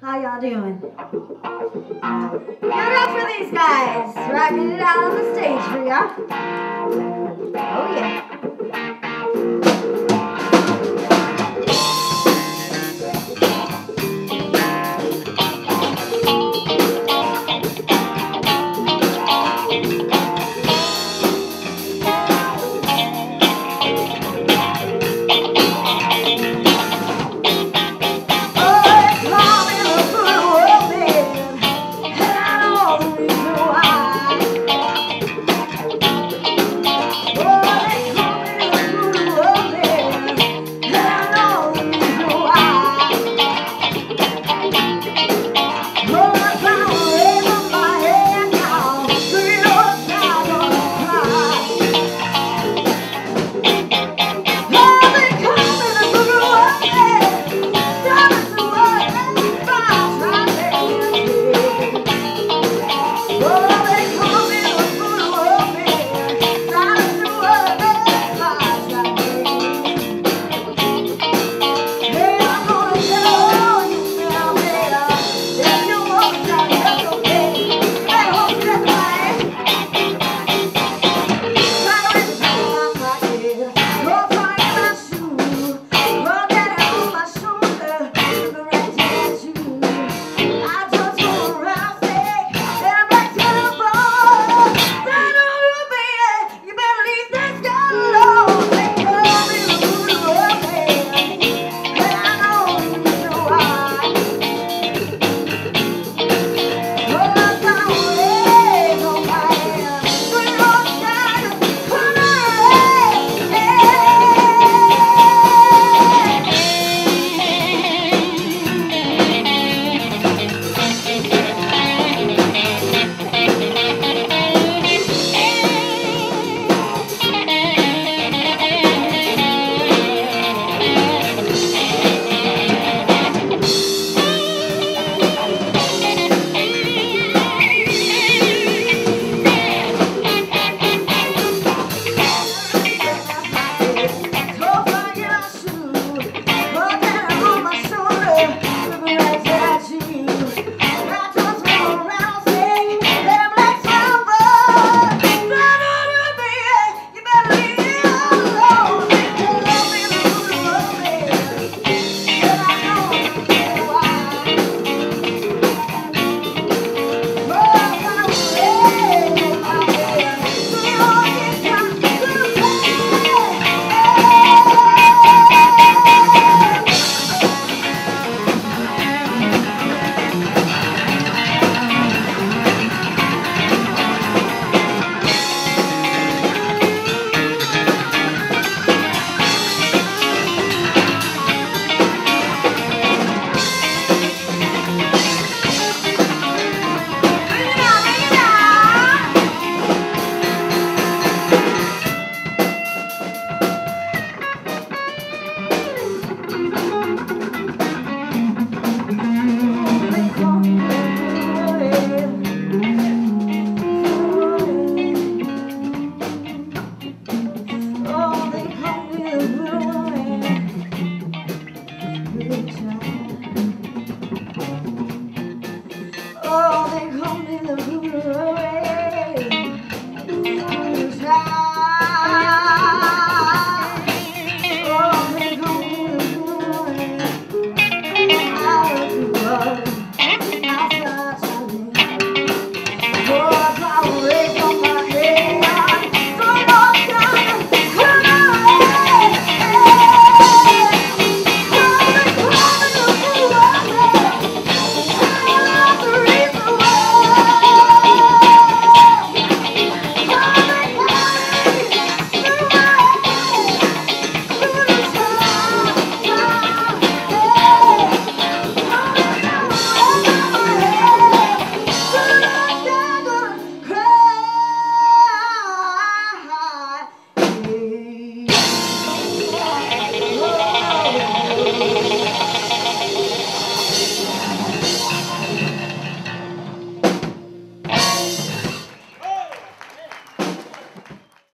How y'all doing? Give it up for these guys, rocking it out on the stage for ya. Oh yeah. Bye.